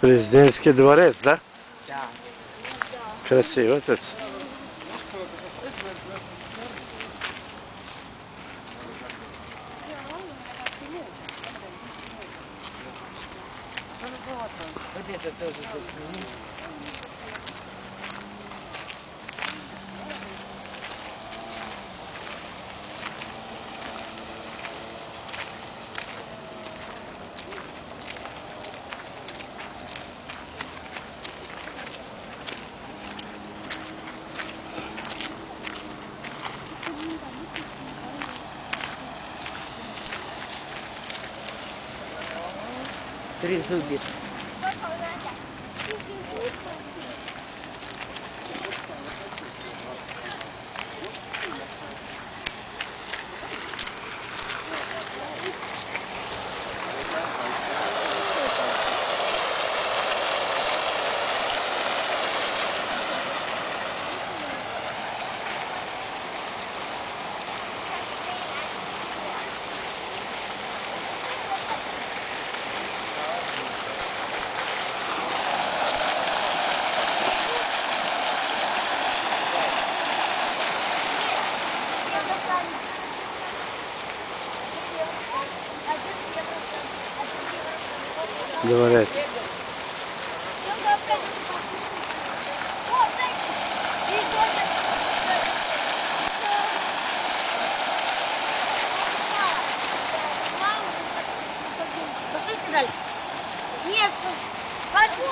Президентский дворец, да? Да. Красиво тут. Вот это тоже засними. Трезубец. Дворец. Пошлите дальше. Нет, смотри,